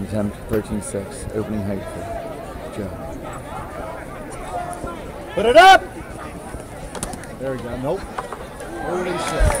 Contempt 13-6. Opening height Joe. Put it up! There we go. Nope. Holy shit. Jeez.